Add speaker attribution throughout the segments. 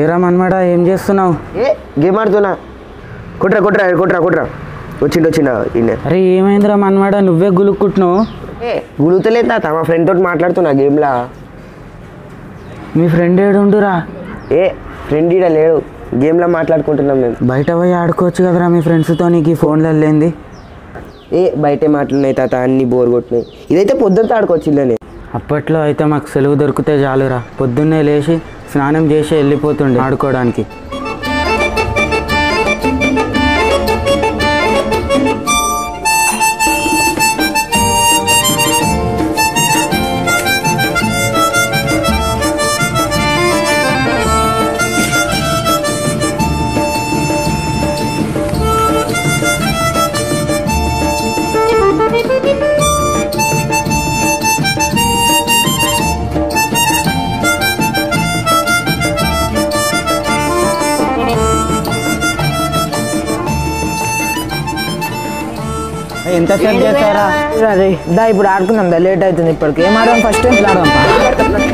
Speaker 1: ఏరా మన్మడా ఏం చేస్తున్నావు?
Speaker 2: ఏ గేమ్ ఆడుతున్నా. కుట్రా కుట్రా కుట్రా కుట్రా. వచ్చిండు వచ్చిండ ఈయన.
Speaker 1: అరే ఏమైందిరా మన్మడా నువ్వే గులుక్కుంటున్నావు?
Speaker 2: ఏ గులుగుతలేదు తాత మా ఫ్రెండ్ తోటి మాట్లాడుతున్నా గేమ్లా.
Speaker 1: మీ ఫ్రెండ్ ఏడుండురా?
Speaker 2: ఏ ఫ్రెండ్ ఈడ లేడు. గేమ్లో మాట్లాడుకుంటున్నాం మేము.
Speaker 1: బయట పోయి ఆడుకోవచ్చు కదరా మీ ఫ్రెండ్స్తో నీకు ఈ ఫోన్లో వెళ్ళింది
Speaker 2: ఏ బయటే మాటలున్నాయి తాత అన్ని బోర్ కొట్టినాయి. ఇదైతే పొద్దున్నతో ఆడుకోవచ్చు ఇల్లని.
Speaker 1: అప్పట్లో అయితే మాకు సెలవు దొరికితే చాలురా. పొద్దున్నే లేచి స్నానం చేసి వెళ్ళిపోతుండే ఆడుకోవడానికి. ఎంతసేపు చేస్తారా?
Speaker 3: దా ఇప్పుడు ఆడుకుందాం దా లేట్ అవుతుంది ఇప్పటికి. ఏం ఆడదాం? ఫస్ట్ ఆడదాం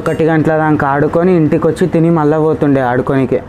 Speaker 1: ఒకటి గంటల దాకా ఆడుకొని ఇంటికి వచ్చి తిని మళ్ళీ పోతుండే ఆడుకోనికే.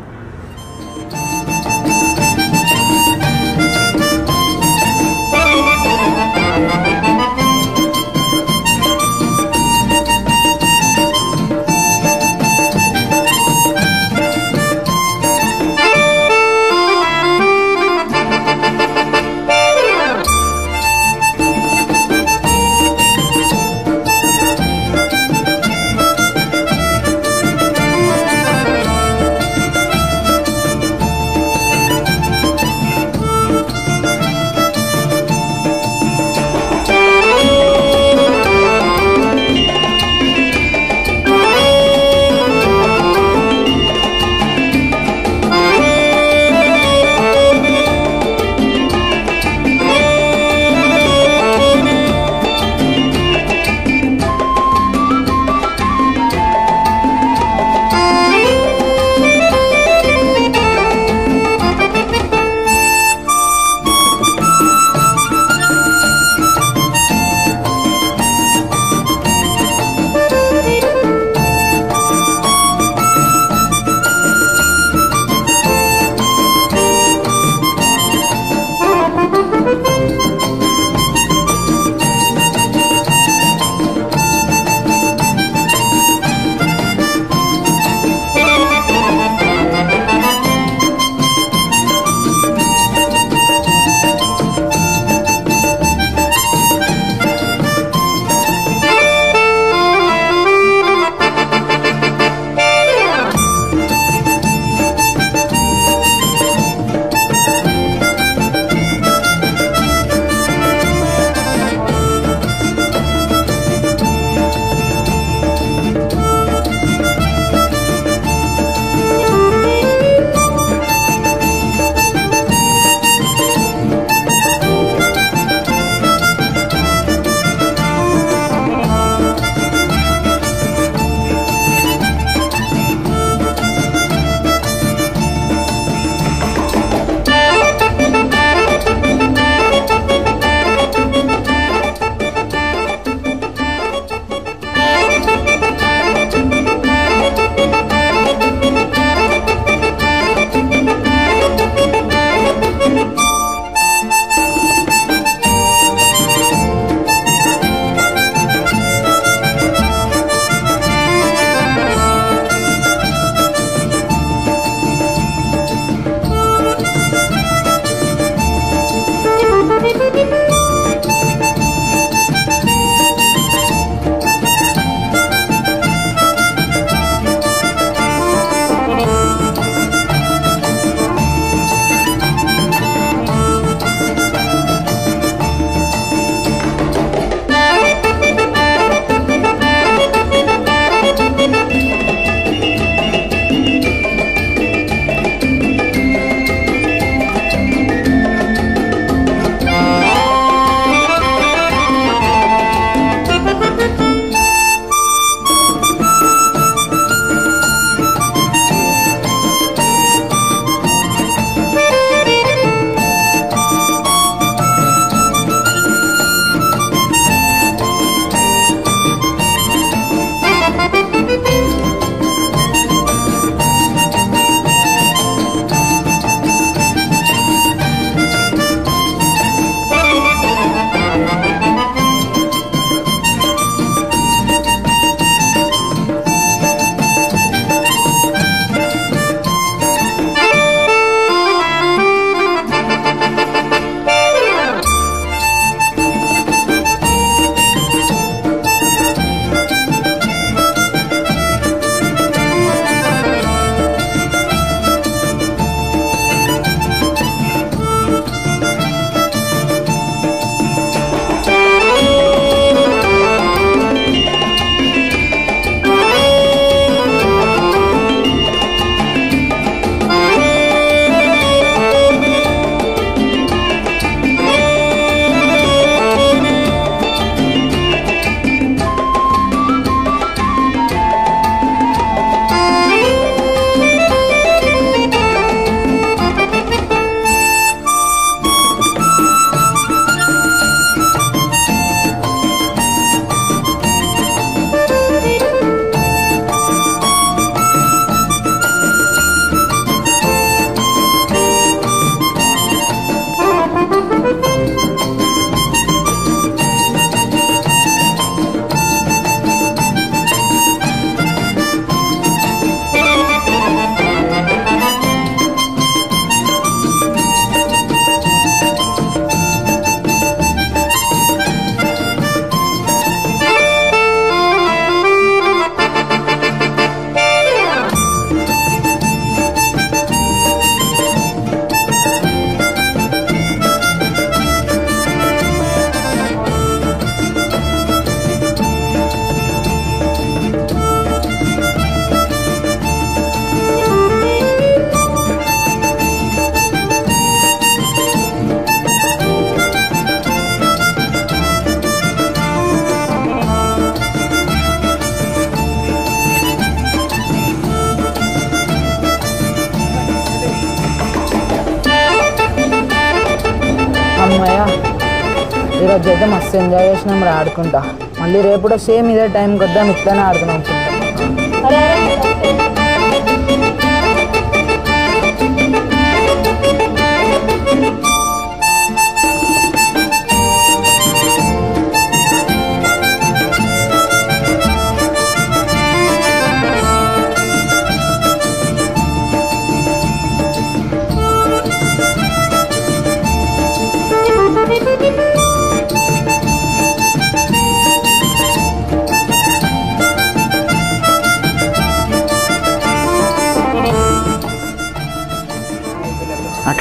Speaker 3: ఈరోజు అయితే మస్తు ఎంజాయ్ చేసినాం రా ఆడుకుంటా. మళ్ళీ రేపు కూడా సేమ్ ఇదే టైంకి వద్దాం ఇట్లానే ఆడుకున్నాం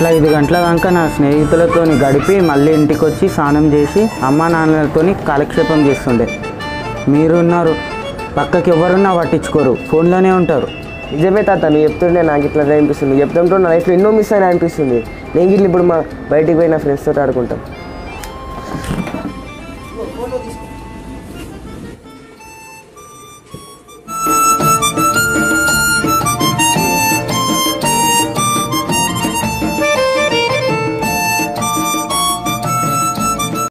Speaker 1: అట్లా ఐదు గంటల దాకా నా స్నేహితులతో గడిపి మళ్ళీ ఇంటికి వచ్చి స్నానం చేసి అమ్మా నాన్నలతో కాలక్షేపం చేస్తుండే. మీరున్నారు. పక్కకి ఎవరున్నా పట్టించుకోరు. ఫోన్లోనే ఉంటారు.
Speaker 2: నిజమే తాత నువ్వు చెప్తుంటే నాకు ఇట్లా అనిపిస్తుంది. నువ్వు చెప్తుంటే నా లైఫ్లో ఎన్నో మిస్ అయినా అనిపిస్తుంది. నేను గిట్ల ఇప్పుడు మా బయటికి పోయి నా ఫ్రెండ్స్తో ఆడుకుంటాం.